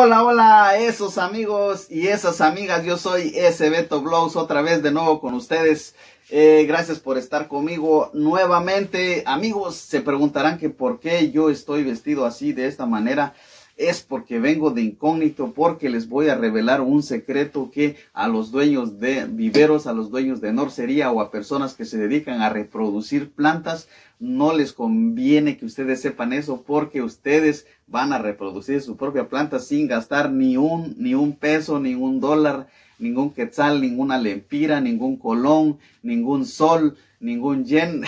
Hola, hola, esos amigos y esas amigas, yo soy ese Beto Blows otra vez de nuevo con ustedes. Eh, gracias por estar conmigo nuevamente. Amigos, se preguntarán que por qué yo estoy vestido así de esta manera es porque vengo de incógnito, porque les voy a revelar un secreto que a los dueños de viveros, a los dueños de norcería o a personas que se dedican a reproducir plantas, no les conviene que ustedes sepan eso porque ustedes van a reproducir su propia planta sin gastar ni un, ni un peso, ni un dólar, ningún quetzal, ninguna lempira, ningún colón, ningún sol, ningún yen.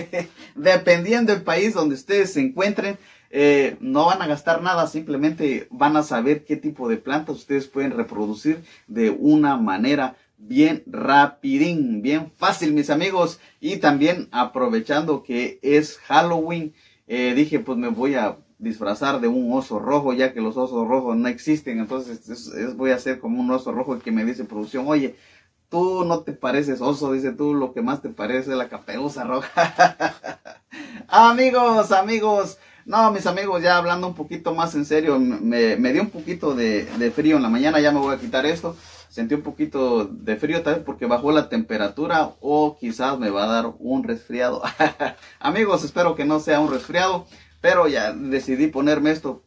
Dependiendo del país donde ustedes se encuentren, eh, no van a gastar nada, simplemente van a saber qué tipo de plantas ustedes pueden reproducir de una manera bien rapidín, bien fácil, mis amigos. Y también aprovechando que es Halloween, eh, dije pues me voy a disfrazar de un oso rojo, ya que los osos rojos no existen. Entonces voy a hacer como un oso rojo que me dice producción, oye, tú no te pareces oso, dice tú, lo que más te parece es la caperuza roja. amigos, amigos, no, mis amigos, ya hablando un poquito más en serio, me, me dio un poquito de, de, frío en la mañana, ya me voy a quitar esto. Sentí un poquito de frío tal vez porque bajó la temperatura o quizás me va a dar un resfriado. amigos, espero que no sea un resfriado, pero ya decidí ponerme esto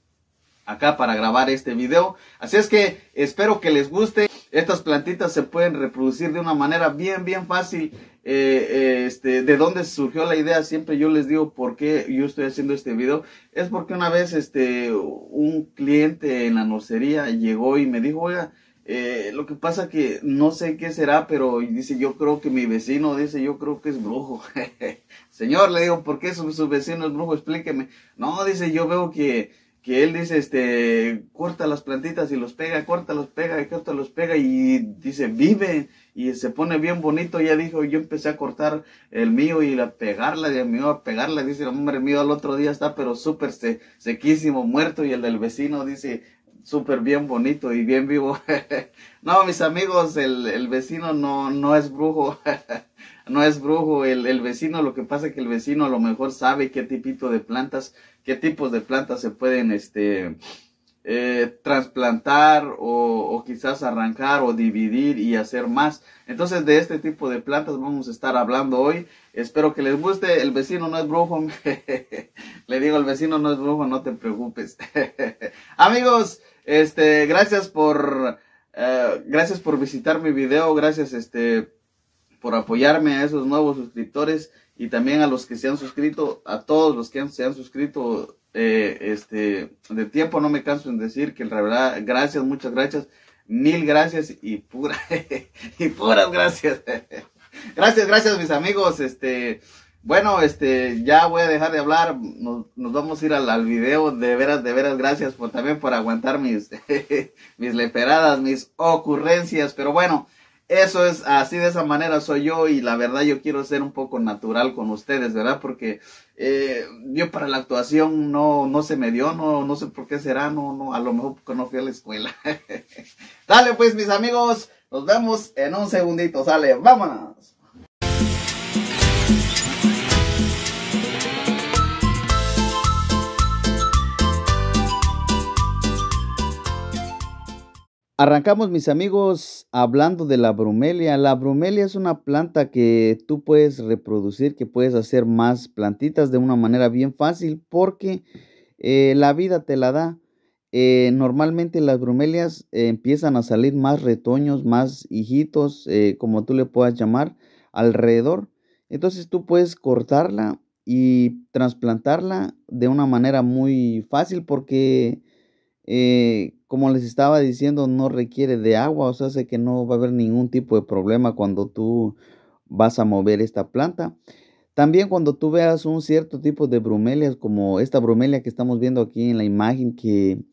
acá para grabar este video. Así es que espero que les guste. Estas plantitas se pueden reproducir de una manera bien, bien fácil. Eh, eh, este, de dónde surgió la idea, siempre yo les digo por qué yo estoy haciendo este video. Es porque una vez este, un cliente en la nocería llegó y me dijo, oiga, eh, lo que pasa que no sé qué será, pero dice, yo creo que mi vecino, dice, yo creo que es brujo. Señor, le digo, ¿por qué su, su vecino es brujo? Explíqueme. No, dice, yo veo que que él dice, este, corta las plantitas y los pega, corta los pega y corta los pega y dice, vive y se pone bien bonito. Ya dijo, yo empecé a cortar el mío y a pegarla, y el mío a pegarla. Dice, hombre mío al otro día está pero súper sequísimo, muerto y el del vecino dice, súper bien bonito y bien vivo. no, mis amigos, el, el vecino no, no es brujo. no es brujo, el, el, vecino, lo que pasa es que el vecino a lo mejor sabe qué tipito de plantas, qué tipos de plantas se pueden, este, eh, trasplantar o, o, quizás arrancar o dividir y hacer más. Entonces de este tipo de plantas vamos a estar hablando hoy. Espero que les guste. El vecino no es brujo. Le digo, el vecino no es brujo, no te preocupes. Amigos, este, gracias por, uh, gracias por visitar mi video. Gracias, este, por apoyarme a esos nuevos suscriptores y también a los que se han suscrito, a todos los que se han suscrito eh, este, de tiempo, no me canso en decir que la verdad, gracias, muchas gracias, mil gracias y pura, y puras gracias. gracias, gracias mis amigos, este, bueno, este, ya voy a dejar de hablar, nos, vamos a ir al, al, video, de veras, de veras, gracias por también por aguantar mis, mis leperadas, mis ocurrencias, pero bueno, eso es así de esa manera soy yo y la verdad yo quiero ser un poco natural con ustedes, ¿verdad? Porque eh, yo para la actuación no, no se me dio, no, no sé por qué será, no, no, a lo mejor porque no fui a la escuela. Dale pues mis amigos, nos vemos en un segundito, sale, vámonos. Arrancamos mis amigos hablando de la bromelia. La bromelia es una planta que tú puedes reproducir, que puedes hacer más plantitas de una manera bien fácil porque eh, la vida te la da. Eh, normalmente las bromelias eh, empiezan a salir más retoños, más hijitos, como tú le puedas llamar, alrededor. Entonces tú puedes cortarla y trasplantarla de una manera muy fácil porque como les estaba diciendo, no requiere de agua, o sea, sé que no va a haber ningún tipo de problema cuando tú vas a mover esta planta. También cuando tú veas un cierto tipo de bromelias, como esta bromelia que estamos viendo aquí en la imagen, que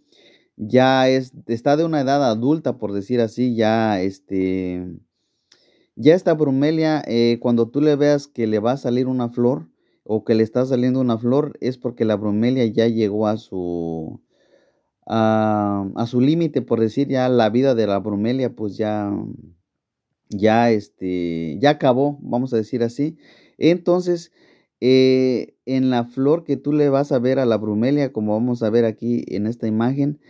ya es, está de una edad adulta, por decir así, ya este, ya esta bromelia, eh, cuando tú le veas que le va a salir una flor o que le está saliendo una flor, es porque la bromelia ya llegó a su, a, su límite, por decir ya la vida de la bromelia, pues ya, ya, este, ya acabó, vamos a decir así. Entonces, eh, en la flor que tú le vas a ver a la bromelia, como vamos a ver aquí en esta imagen,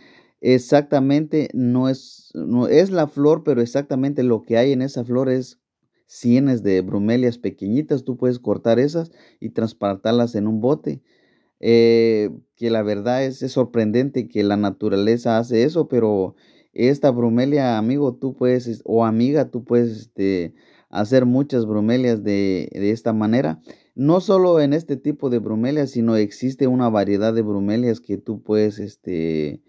exactamente no es, no es la flor, pero exactamente lo que hay en esa flor es cienes de bromelias pequeñitas. Tú puedes cortar esas y transportarlas en un bote. Eh, que la verdad es, sorprendente que la naturaleza hace eso, pero esta bromelia, amigo, tú puedes, o amiga, tú puedes este, hacer muchas bromelias de, de, esta manera. No solo en este tipo de bromelias, sino existe una variedad de bromelias que tú puedes este,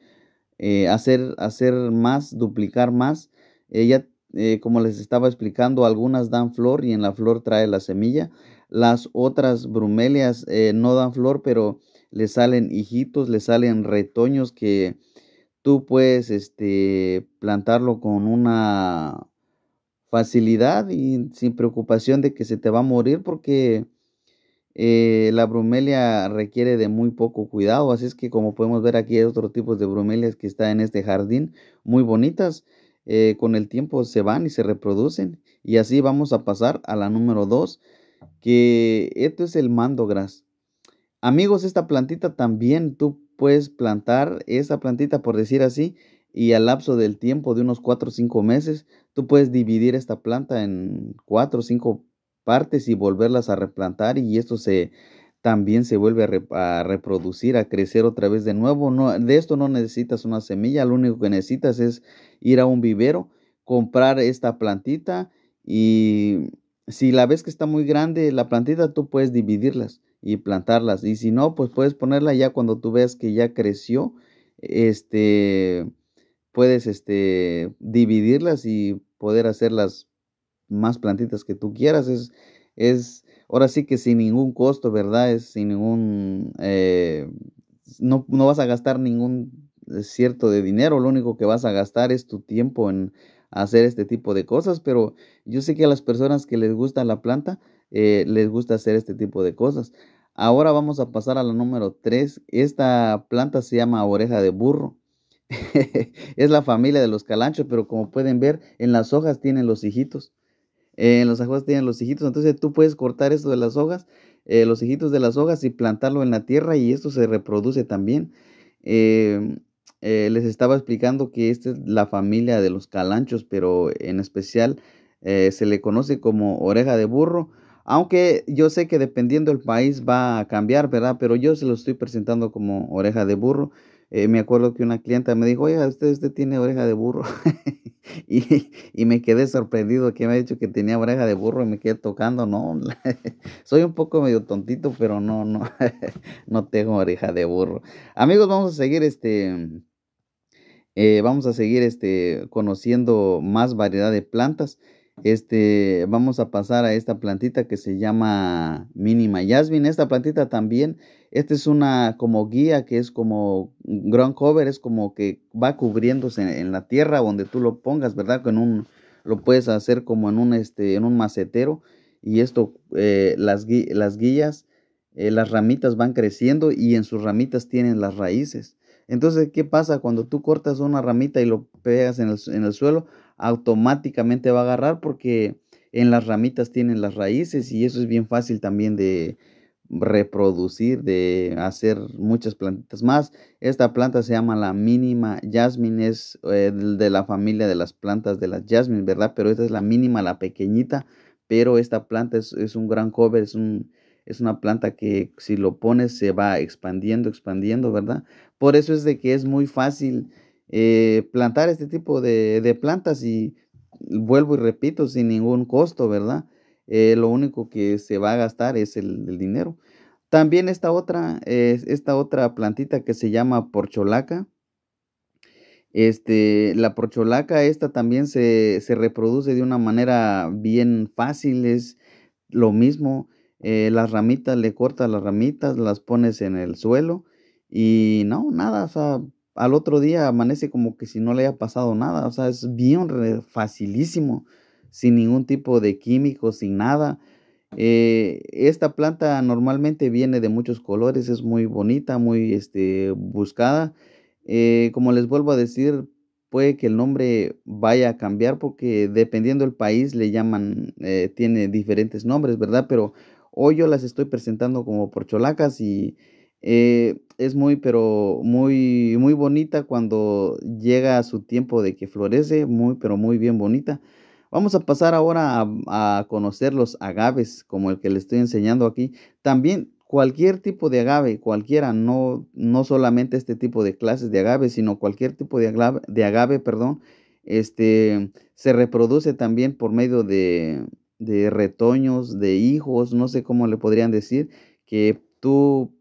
eh, hacer, hacer más, duplicar más. Ella, eh, como les estaba explicando, algunas dan flor y en la flor trae la semilla. Las otras bromelias eh, no dan flor, pero le salen hijitos, le salen retoños que tú puedes este, plantarlo con una facilidad y sin preocupación de que se te va a morir porque eh, la bromelia requiere de muy poco cuidado, así es que como podemos ver aquí hay otro tipo de bromelias que está en este jardín, muy bonitas. Eh, con el tiempo se van y se reproducen. Y así vamos a pasar a la número 2, que esto es el mandogras. Amigos, esta plantita también tú puedes plantar esta plantita, por decir así, y al lapso del tiempo de unos 4 o 5 meses, tú puedes dividir esta planta en 4 o 5 partes y volverlas a replantar y esto se también se vuelve a, reproducir, a crecer otra vez de nuevo. No, de esto no necesitas una semilla, lo único que necesitas es ir a un vivero, comprar esta plantita y si la ves que está muy grande la plantita, tú puedes dividirlas y plantarlas. Y si no, pues puedes ponerla ya cuando tú veas que ya creció, este, puedes este, dividirlas y poder hacerlas más plantitas que tú quieras. Es, es ahora sí que sin ningún costo, ¿verdad? Es sin ningún, eh, no, no vas a gastar ningún cierto de dinero, lo único que vas a gastar es tu tiempo en hacer este tipo de cosas, pero yo sé que a las personas que les gusta la planta, eh, les gusta hacer este tipo de cosas. Ahora vamos a pasar a la número 3. Esta planta se llama oreja de burro. es la familia de los calanchos, pero como pueden ver, en las hojas tienen los hijitos en los ajos tienen los hijitos, entonces tú puedes cortar esto de las hojas, eh, los hijitos de las hojas y plantarlo en la tierra y esto se reproduce también. Em, eh, les estaba explicando que esta es la familia de los calanchos, pero en especial eh, se le conoce como oreja de burro. Aunque yo sé que dependiendo del país va a cambiar, ¿verdad? Pero yo se lo estoy presentando como oreja de burro. Eh, me acuerdo que una clienta me dijo, oiga, usted, usted tiene oreja de burro. y, y, me quedé sorprendido que me ha dicho que tenía oreja de burro y me quedé tocando. No, soy un poco medio tontito, pero no, no, no tengo oreja de burro. Amigos, vamos a seguir este. Eh, vamos a seguir este, conociendo más variedad de plantas. Este, vamos a pasar a esta plantita que se llama Mínima Jasmine. Esta plantita también, esta es una como guía que es como ground cover, es como que va cubriéndose en, la tierra donde tú lo pongas, ¿verdad? Con un, lo puedes hacer como en un, este, en un macetero y esto, eh, las, las guías, eh, las ramitas van creciendo y en sus ramitas tienen las raíces. Entonces, ¿qué pasa cuando tú cortas una ramita y lo pegas en el, en el suelo? automáticamente va a agarrar porque en las ramitas tienen las raíces y eso es bien fácil también de reproducir, de hacer muchas plantitas más. Esta planta se llama la mínima jasmine, es eh, de la familia de las plantas de las jasmine, ¿verdad? Pero esta es la mínima, la pequeñita, pero esta planta es, un gran cover, es, un, es una planta que si lo pones se va expandiendo, expandiendo, ¿verdad? Por eso es de que es muy fácil eh, plantar este tipo de, plantas y vuelvo y repito, sin ningún costo, ¿verdad? Eh, lo único que se va a gastar es el, dinero. También esta otra, esta otra plantita que se llama porcholaca. Este, la porcholaca, esta también se, reproduce de una manera bien fácil, es lo mismo. Eh, las ramitas, le cortas las ramitas, las pones en el suelo y no, nada, o sea, al otro día amanece como que si no le haya pasado nada. O sea, es bien facilísimo, sin ningún tipo de químicos, sin nada. Eh, esta planta normalmente viene de muchos colores, es muy bonita, muy este, buscada. Eh, como les vuelvo a decir, puede que el nombre vaya a cambiar porque dependiendo del país le llaman, tiene diferentes nombres, ¿verdad? Pero hoy yo las estoy presentando como porcholacas y Eh, es muy, pero muy, muy bonita cuando llega a su tiempo de que florece, muy, pero muy bien bonita. Vamos a pasar ahora a, conocer los agaves, como el que le estoy enseñando aquí. También cualquier tipo de agave, cualquiera, no, no solamente este tipo de clases de agave, sino cualquier tipo de agave, de agave perdón, este, se reproduce también por medio de, de retoños, de hijos, no sé cómo le podrían decir, que tú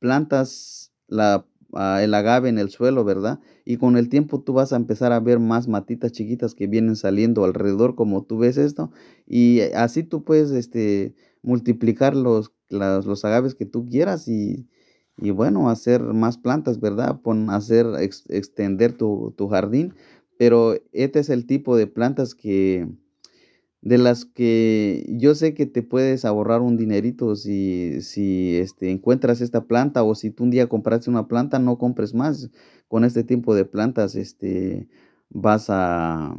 plantas la, ah, el agave en el suelo, ¿verdad? Y con el tiempo tú vas a empezar a ver más matitas chiquitas que vienen saliendo alrededor, como tú ves esto, y así tú puedes este, multiplicar los los agaves que tú quieras y, bueno, hacer más plantas, ¿verdad? Hacer, extender tu, jardín. Pero este es el tipo de plantas que, de las que yo sé que te puedes ahorrar un dinerito si, si este, encuentras esta planta o si tú un día compraste una planta, no compres más. Con este tipo de plantas este, vas, a,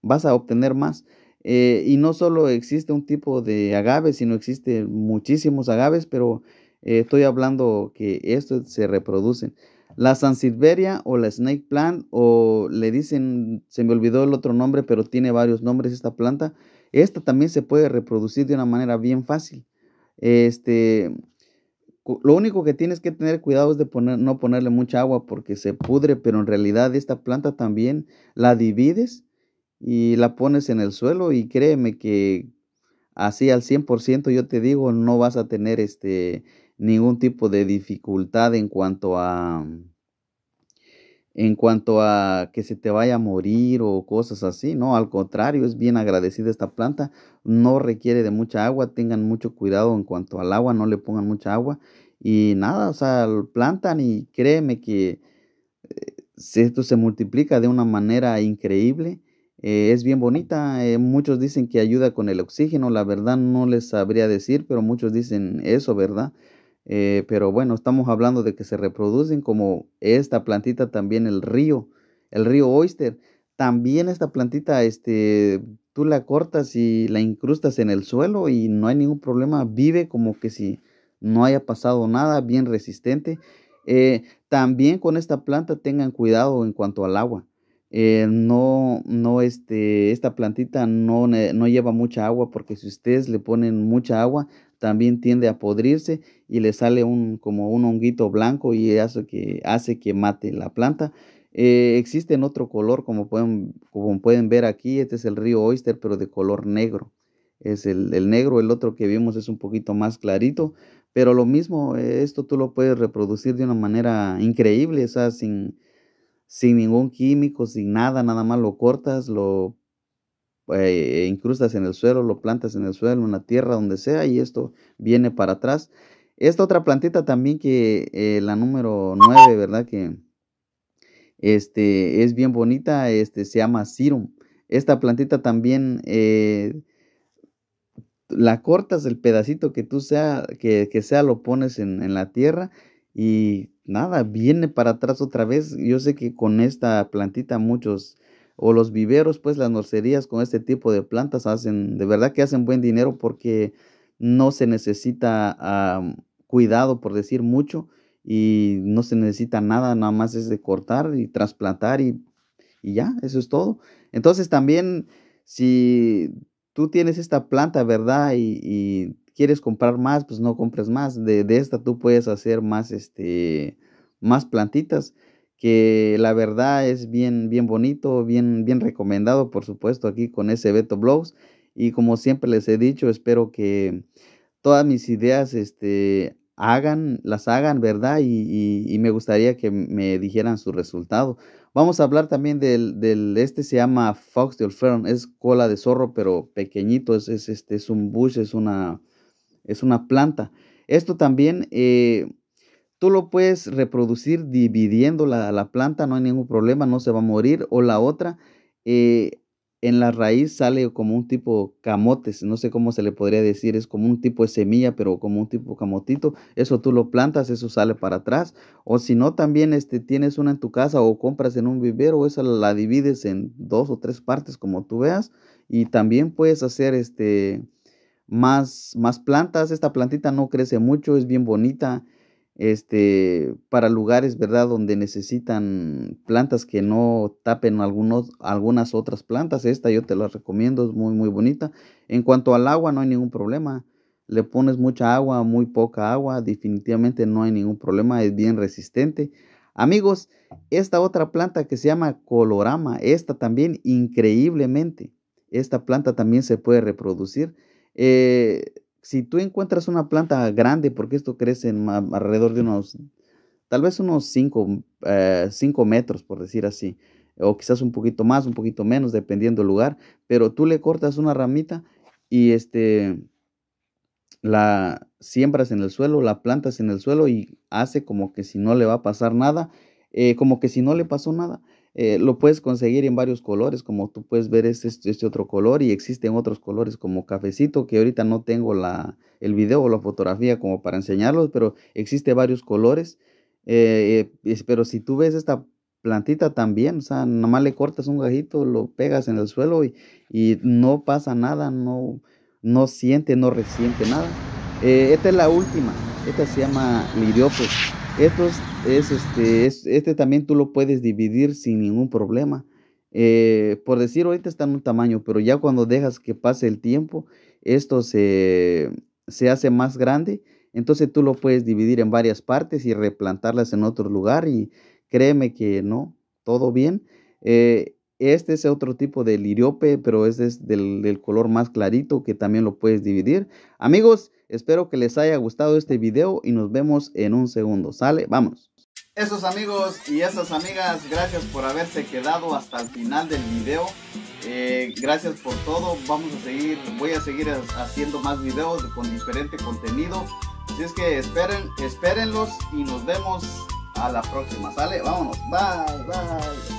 vas a obtener más. Eh, y no solo existe un tipo de agave, sino existe muchísimos agaves, pero eh, estoy hablando que estos se reproducen. La Sansevieria o la Snake Plant, o le dicen, se me olvidó el otro nombre, pero tiene varios nombres esta planta. Esta también se puede reproducir de una manera bien fácil. Este, lo único que tienes que tener cuidado es de poner, no ponerle mucha agua porque se pudre, pero en realidad esta planta también la divides y la pones en el suelo y créeme que así al 100% yo te digo, no vas a tener este ningún tipo de dificultad en cuanto a en cuanto a que se te vaya a morir o cosas así, no, al contrario, es bien agradecida esta planta, no requiere de mucha agua, tengan mucho cuidado en cuanto al agua, no le pongan mucha agua y nada, o sea, plantan y créeme que eh, esto se multiplica de una manera increíble eh, es bien bonita. Eh, muchos dicen que ayuda con el oxígeno. La verdad no les sabría decir, pero muchos dicen eso, ¿verdad? Eh, pero bueno, estamos hablando de que se reproducen como esta plantita también el río, el río oyster. También esta plantita, este, tú la cortas y la incrustas en el suelo y no hay ningún problema. Vive como que si no haya pasado nada, bien resistente. también con esta planta tengan cuidado en cuanto al agua. Eh, no, no, este, esta plantita no, no lleva mucha agua porque si ustedes le ponen mucha agua, también tiende a podrirse y le sale un, como un honguito blanco y hace que, hace que mate la planta. Eh, existe en otro color, como pueden, como pueden ver aquí, este es el río Oyster, pero de color negro. Es el, el negro, el otro que vimos es un poquito más clarito, pero lo mismo, eh, esto tú lo puedes reproducir de una manera increíble, o sin, sin ningún químico, sin nada, nada más lo cortas, lo eh, incrustas en el suelo, lo plantas en el suelo, en la tierra, donde sea, y esto viene para atrás. Esta otra plantita también que eh, la número 9, ¿verdad? Que este, es bien bonita, este, se llama Sirum. Esta plantita también eh, la cortas el pedacito que tú sea, que, que sea, lo pones en, en la tierra y nada, viene para atrás otra vez. Yo sé que con esta plantita muchos, o los viveros, pues las norcerías con este tipo de plantas hacen, de verdad que hacen buen dinero porque no se necesita cuidado, por decir mucho, y no se necesita nada, nada más es de cortar y trasplantar y, y ya, eso es todo. Entonces también, si tú tienes esta planta, ¿verdad? y quieres comprar más, pues no compres más. De, esta tú puedes hacer más, este, más plantitas, que la verdad es bien, bien bonito, bien, bien recomendado, por supuesto, aquí con ese Beto Blogs. Y como siempre les he dicho, espero que todas mis ideas, este, hagan, las hagan, ¿verdad? Y, me gustaría que me dijeran su resultado. Vamos a hablar también del, del este se llama Fox de Fern, es cola de zorro, pero pequeñito, es, es, este, es un bush, es una, es una planta. Esto también eh, tú lo puedes reproducir dividiendo la, la, planta, no hay ningún problema, no se va a morir. O la otra, eh, en la raíz sale como un tipo camotes, no sé cómo se le podría decir, es como un tipo de semilla, pero como un tipo camotito. Eso tú lo plantas, eso sale para atrás. O si no, también este, tienes una en tu casa o compras en un vivero, esa la divides en dos o tres partes como tú veas. Y también puedes hacer este más, más plantas. Esta plantita no crece mucho, es bien bonita. Este, para lugares, ¿verdad? Donde necesitan plantas que no tapen algunos, algunas otras plantas. Esta yo te la recomiendo, es muy, muy bonita. En cuanto al agua, no hay ningún problema. Le pones mucha agua, muy poca agua, definitivamente no hay ningún problema, es bien resistente. Amigos, esta otra planta que se llama colorama, esta también increíblemente, esta planta también se puede reproducir. Eh, si tú encuentras una planta grande, porque esto crece en alrededor de unos, tal vez unos 5 eh, metros, por decir así, o quizás un poquito más, un poquito menos, dependiendo del lugar, pero tú le cortas una ramita y este, la siembras en el suelo, la plantas en el suelo y hace como que si no le va a pasar nada, eh, como que si no le pasó nada. Eh, lo puedes conseguir en varios colores, como tú puedes ver este, este otro color y existen otros colores como cafecito, que ahorita no tengo la, el video o la fotografía como para enseñarlos, pero existe varios colores. Eh, pero si tú ves esta plantita también, o sea, nomás le cortas un gajito, lo pegas en el suelo y, y no pasa nada, no, no siente, no resiente nada. Eh, esta es la última, esta se llama liriope. Esto es, este, este también tú lo puedes dividir sin ningún problema. Eh, por decir, ahorita está en un tamaño, pero ya cuando dejas que pase el tiempo, esto se, hace más grande. Entonces tú lo puedes dividir en varias partes y replantarlas en otro lugar y créeme que no, todo bien. Eh, este es otro tipo de liriope, pero este es del, color más clarito que también lo puedes dividir. Amigos, Espero que les haya gustado este video y nos vemos en un segundo. ¿Sale? Vámonos. Esos amigos y esas amigas, gracias por haberse quedado hasta el final del video. Eh, gracias por todo. Vamos a seguir, voy a seguir haciendo más videos con diferente contenido. Así es que esperen, espérenlos y nos vemos a la próxima. ¿Sale? Vámonos. Bye, bye.